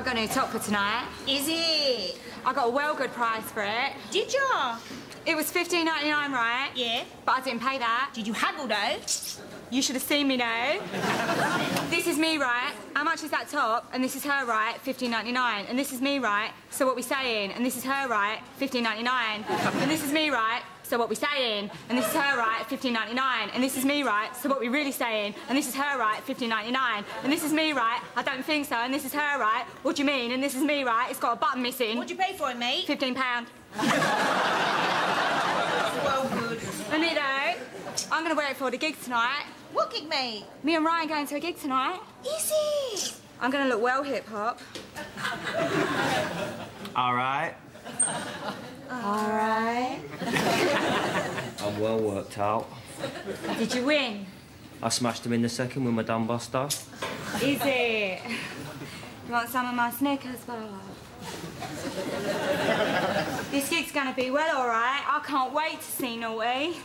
I got a new top for tonight. Is it? I got a well good price for it. Did ya? It was fifteen ninety nine, right? Yeah. But I didn't pay that. Did you haggle though? You should have seen me now. this is me, right? How much is that top? And this is her, right? Fifteen ninety nine. And this is me, right? So what we saying? And this is her, right? Fifteen ninety nine. And this is me, right? So what we saying? And this is her, right? Fifteen ninety nine. And this is me, right? So what we really saying? And this is her, right? Fifteen ninety nine. And this is me, right? I don't think so. And this is her, right? What do you mean? And this is me, right? It's got a button missing. What'd you pay for it, mate? Fifteen pound. Well, good. And you know, I'm gonna wear it for the gig tonight. What gig, mate? Me and Ryan going to a gig tonight. Is it? I'm gonna look well hip hop. All right. All right. Well worked out. Did you win? I smashed him in the second with my dumbuster. Is it? You want some of my Snickers bar? this gig's gonna be well, all right. I can't wait to see Naughty.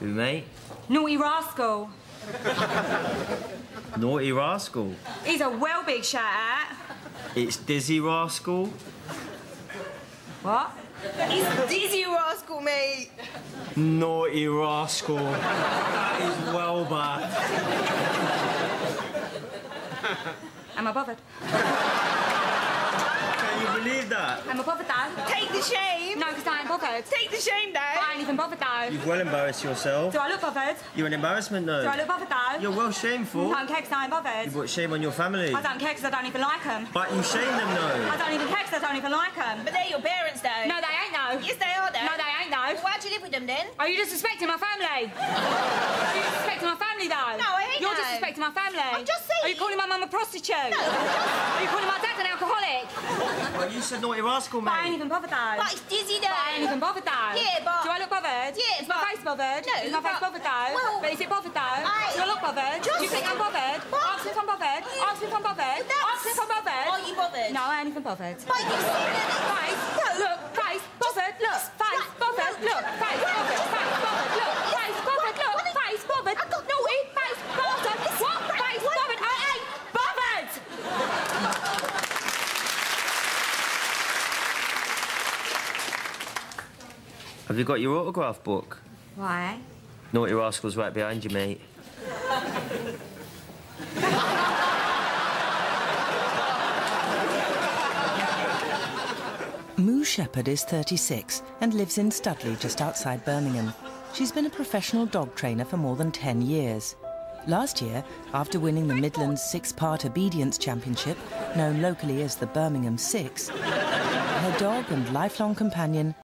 Who, mate? Naughty Rascal. Naughty Rascal. He's a well big shout out. It's Dizzee Rascal. What? He's Dizzee Rascal, mate. Naughty Rascal. That is well bad. Am I bothered? Can you believe that? I'm above it, though? Take the shame. No, because I ain't bothered. Take the shame, I though. ain't even bothered though. You've well embarrassed yourself. Do I look bothered? You're an embarrassment, Do I though. look bothered though? You're well shameful. I don't care because I ain't bothered. You brought shame on your family. I don't care because I don't even like them. But you shame them, though. I don't even care because I don't even like them. But they're your parents, though. No, they ain't though. Yes, they are, though. No, they ain't though. Well, why'd you live with them, then? Are you disrespecting my family? Are you disrespecting my family though? No, I ain't You're no. disrespecting my family. I'm just saying. Are you calling my mum a prostitute? No. Are you calling my dad an alcoholic? Well, you said Naughty Rascal, But I ain't even bothered though. But it's Dizzee, though. But I ain't even bothered though. Yeah, but- Do I look bothered? Yeah, Is my face bothered? No, Is my face bothered though? well- but is it bothered though? I- Do I look bothered? Just- Do you think I'm bothered? But- Ask me if I'm bothered. Ask me if I'm bothered. Ask me if I'm bothered. Are you bothered? No, I ain't even bothered. But you said that. Face, look, face, bothered, look, face, bothered, look, face, bothered, face, bothered, look, face, bothered, look, face, bothered, naughty, face, bothered, what, face, bothered, I ain't bothered! Have you got your autograph book? Why? Naughty Rascal's right behind you, mate. Moo Shepherd is 36 and lives in Studley, just outside Birmingham. She's been a professional dog trainer for more than 10 years. Last year, after winning the Midlands Six Part Obedience Championship, known locally as the Birmingham Six, her dog and lifelong companion